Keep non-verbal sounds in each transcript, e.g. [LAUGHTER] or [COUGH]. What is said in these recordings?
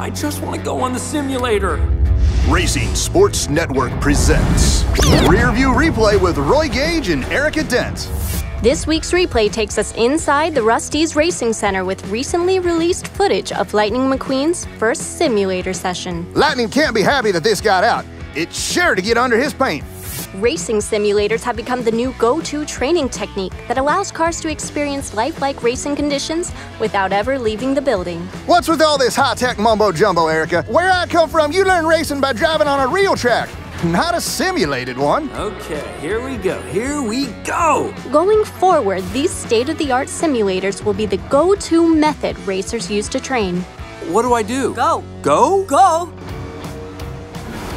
I just want to go on the simulator. Racing Sports Network presents Rearview Replay with Roy Gage and Erica Dent. This week's replay takes us inside the Rust-eze Racing Center with recently released footage of Lightning McQueen's first simulator session. Lightning can't be happy that this got out. It's sure to get under his paint. Racing simulators have become the new go to training technique that allows cars to experience lifelike racing conditions without ever leaving the building. What's with all this high tech mumbo jumbo, Erica? Where I come from, you learn racing by driving on a real track, not a simulated one. Okay, here we go. Here we go. Going forward, these state of the art simulators will be the go to method racers use to train. What do I do? Go. Go? Go.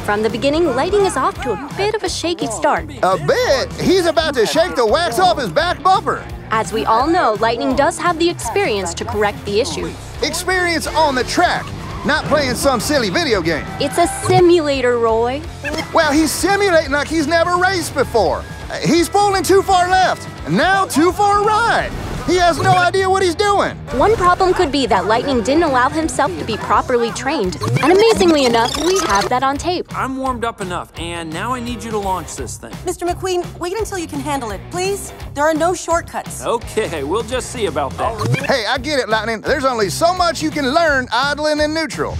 From the beginning, Lightning is off to a bit of a shaky start. A bit? He's about to shake the wax off his back bumper. As we all know, Lightning does have the experience to correct the issue. Experience on the track, not playing some silly video game. It's a simulator, Roy. Well, he's simulating like he's never raced before. He's pulling too far left, and now too far right. He has no idea what he's doing. One problem could be that Lightning didn't allow himself to be properly trained. And amazingly enough, we have that on tape. I'm warmed up enough, and now I need you to launch this thing. Mr. McQueen, wait until you can handle it, please. There are no shortcuts. Okay, we'll just see about that. Hey, I get it, Lightning. There's only so much you can learn idling in neutral.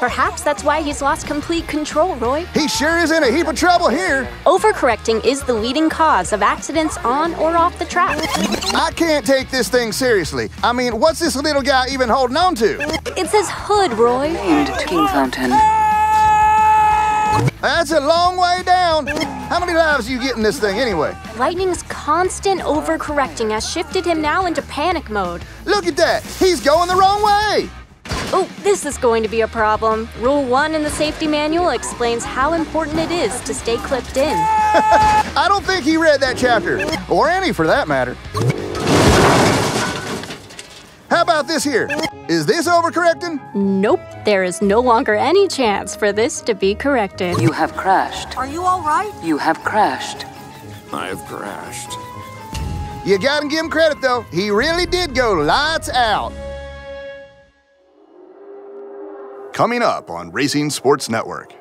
Perhaps that's why he's lost complete control, Roy. He sure is in a heap of trouble here. Overcorrecting is the leading cause of accidents on or off the track. I can't take this thing seriously. I mean, what's this little guy even holding on to? It's his hood, Roy. Named King Fountain. That's a long way down. How many lives are you getting this thing anyway? Lightning's constant overcorrecting has shifted him now into panic mode. Look at that. He's going the wrong way. Oh, this is going to be a problem. Rule 1 in the safety manual explains how important it is to stay clipped in. [LAUGHS] I don't think he read that chapter, or any for that matter. How about this here? Is this overcorrecting? Nope, there is no longer any chance for this to be corrected. You have crashed. Are you all right? You have crashed. I've crashed. You gotta give him credit though. He really did go lights out. Coming up on Racing Sports Network.